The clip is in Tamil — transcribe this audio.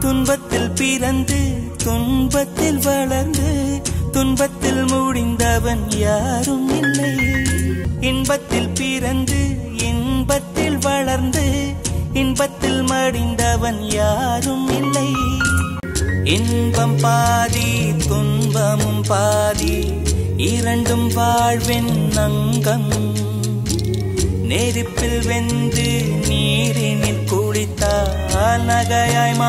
துன்பத்தில் பிறந்து துன்பத்தில் வளர்ந்து துன்பத்தில் முடிந்தவன் யாரும் இல்லை. இன்பத்தில் பிறந்து இன்பத்தில் வளர்ந்து இன்பத்தில் மடிந்தவன் யாரும் இல்லை. இன்பம் பாதி துன்பமும் பாதி இரண்டும் வாழ்வின் அங்கம். நெருப்பில் வெந்து நீரினில் குளித்தால் நகையாய் மா-